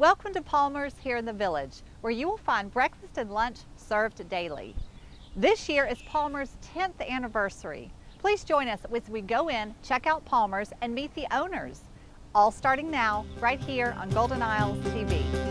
Welcome to Palmer's here in the village, where you will find breakfast and lunch served daily. This year is Palmer's 10th anniversary. Please join us as we go in, check out Palmer's, and meet the owners. All starting now, right here on Golden Isles TV.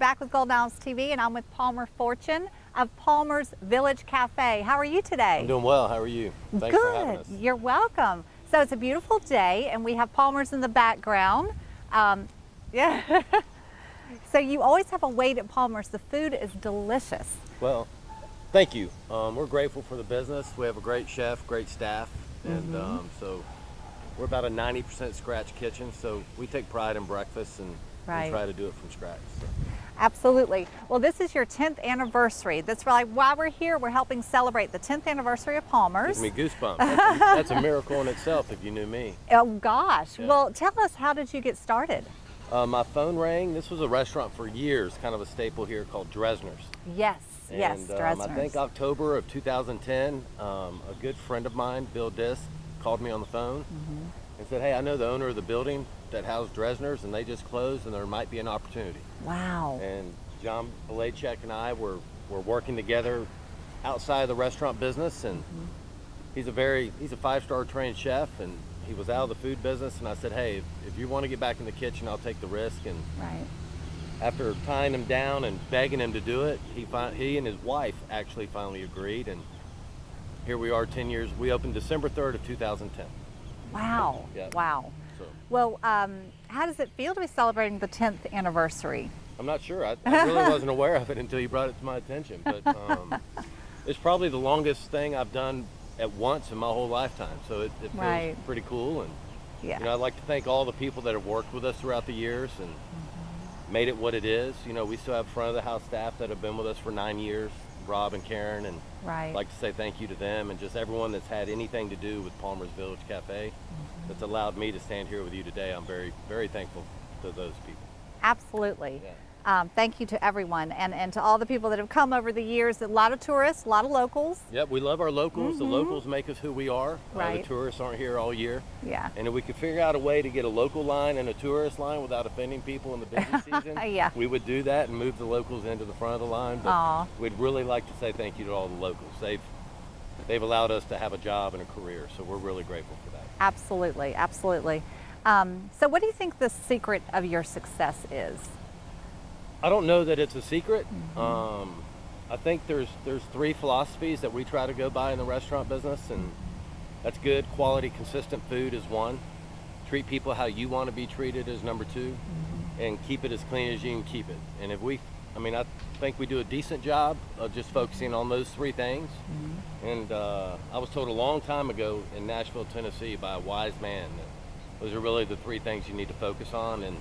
Back with Golden Isles TV, and I'm with Palmer Fortune of Palmer's Village Cafe. How are you today? I'm doing well. How are you? Thanks Good. You're welcome. So it's a beautiful day, and we have Palmer's in the background. Um, yeah. so you always have a wait at Palmer's. The food is delicious. Well, thank you. Um, we're grateful for the business. We have a great chef, great staff, and Mm-hmm. um, so we're about a 90% scratch kitchen. So we take pride in breakfast and, and try to do it from scratch. So. Absolutely. Well, this is your 10th anniversary. That's like why we're here. We're helping celebrate the 10th anniversary of Palmer's. Gives me goosebumps. That's a, that's a miracle in itself if you knew me. Oh gosh. Yeah. Well, tell us how did you get started? Uh, my phone rang. This was a restaurant for years, kind of a staple here called Dresner's. Yes, yes, And um, I think October of 2010, um, a good friend of mine, Bill Diss, called me on the phone Mm-hmm. and said, "Hey, I know the owner of the building that housed Dresner's, and they just closed, and there might be an opportunity." Wow. And John Belechak and I were were working together outside of the restaurant business, and Mm-hmm. he's a very he's a five star trained chef, and he was out of the food business, and I said, "Hey, if, if you want to get back in the kitchen, I'll take the risk." And Right. after tying him down and begging him to do it, he fin- he and his wife actually finally agreed, and here we are, 10 years. We opened December 3rd of 2010. Wow. Yeah. Wow. So Well, um, how does it feel to be celebrating the 10th anniversary? I'm not sure. I, I really wasn't aware of it until you brought it to my attention. But um, it's probably the longest thing I've done at once in my whole lifetime. So it, it feels Right. pretty cool. And Yeah. you know, I'd like to thank all the people that have worked with us throughout the years and made it what it is. You know, we still have front of the house staff that have been with us for nine years, Rob and Karen, and right. I'd like to say thank you to them and just everyone that's had anything to do with Palmer's Village Cafe mm-hmm. that's allowed me to stand here with you today. I'm very, very thankful to those people. Absolutely. Yeah. Um, thank you to everyone and, and to all the people that have come over the years. A lot of tourists, a lot of locals. Yep, we love our locals. The locals make us who we are. Uh, Right. the tourists aren't here all year. Yeah. And if we could figure out a way to get a local line and a tourist line without offending people in the busy season, Yeah. we would do that and move the locals into the front of the line. But Aw. we'd really like to say thank you to all the locals. They've they've allowed us to have a job and a career, so we're really grateful for that. Absolutely. Absolutely. Um, so, what do you think the secret of your success is? I don't know that it's a secret. Um, I think there's there's three philosophies that we try to go by in the restaurant business, and that's good quality, consistent food is one. Treat people how you want to be treated is number 2 and keep it as clean as you can keep it. And if we, I mean, I think we do a decent job of just focusing on those three things. And uh, I was told a long time ago in Nashville, Tennessee, by a wise man that those are really the three things you need to focus on. And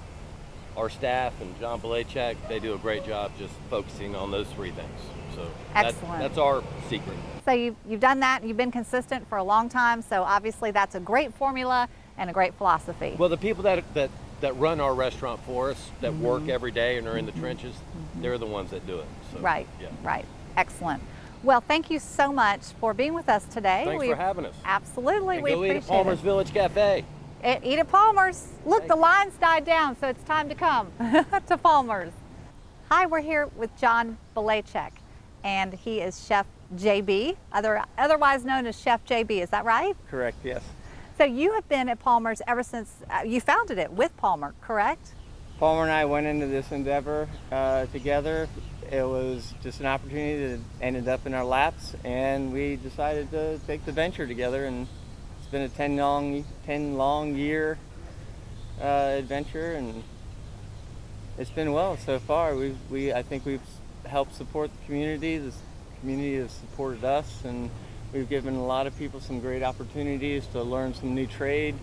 our staff and John Belechak, they do a great job just focusing on those three things. So that- Excellent. that's our secret. So, you've, you've done that, you've been consistent for a long time. So, obviously, that's a great formula and a great philosophy. Well, the people that that that run our restaurant for us, that work Mm-hmm. every day and are in the trenches, they're the ones that do it. So, right. Yeah. Right. Excellent. Well, thank you so much for being with us today. Thanks We- for having us. Absolutely. And we go eat appreciate at Palmer's it. Village Cafe. E- Eat at Palmer's. Look, the lines died down, so it's time to come to Palmer's. Hi, we're here with John Belechak, and he is Chef JB, other, otherwise known as Chef JB. Is that right? Correct, yes. So you have been at Palmer's ever since uh, you founded it with Palmer, correct? Palmer and I went into this endeavor uh, together. It was just an opportunity that ended up in our laps, and we decided to take the venture together. And it's been a 10 long, 10 long year uh, adventure, and it's been well so far. We, we, I think we've helped support the community. The community has supported us, and we've given a lot of people some great opportunities to learn some new trade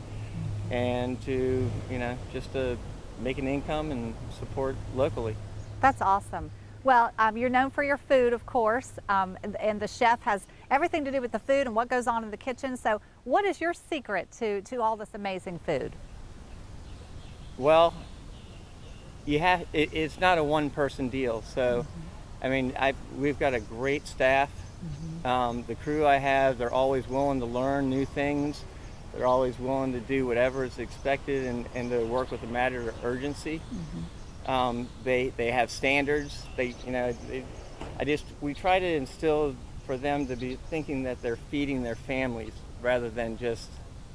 and to, you know, just to make an income and support locally. That's awesome. Well, um, you're known for your food, of course, um, and, and the chef has everything to do with the food and what goes on in the kitchen. So, what is your secret to, to all this amazing food? Well, you have it, it's not a one person deal. So, I mean, I we've got a great staff. Um, the crew I have, they're always willing to learn new things. They're always willing to do whatever is expected and, and to work with a matter of urgency. Um, they they have standards. They you know they, I just we try to instill for them to be thinking that they're feeding their families rather than just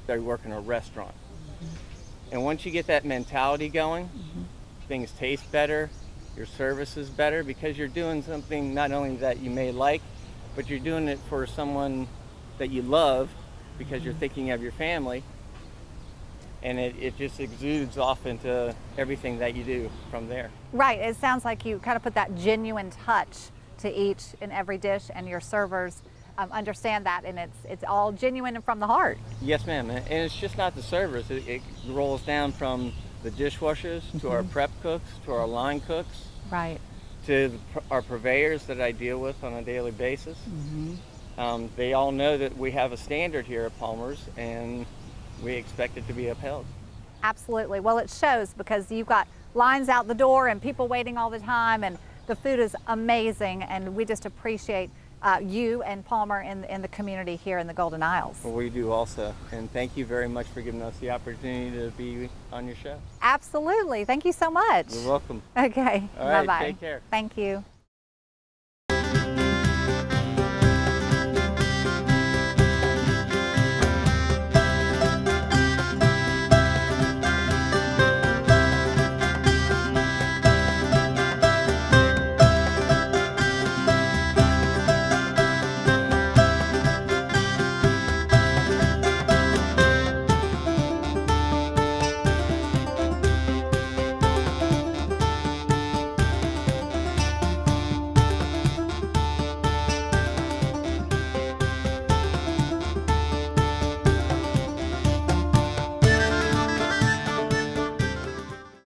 they work in a restaurant. And once you get that mentality going, things taste better, your service is better because you're doing something not only that you may like, but you're doing it for someone that you love because you're thinking of your family. And it, it just exudes off into everything that you do from there. Right. It sounds like you kind of put that genuine touch to each and every dish, and your servers um, understand that, and it's it's all genuine and from the heart. Yes, ma'am. And it's just not the servers. It, it rolls down from the dishwashers to our prep cooks to our line cooks Right. to the, our purveyors that I deal with on a daily basis. Um, they all know that we have a standard here at Palmer's and we expect it to be upheld. Absolutely. Well, it shows because you've got lines out the door and people waiting all the time, and the food is amazing. And we just appreciate uh, you and Palmer in, in the community here in the Golden Isles. Well, we do also. And thank you very much for giving us the opportunity to be on your show. Absolutely. Thank you so much. You're welcome. Okay. All right, Bye bye. take care. Thank you.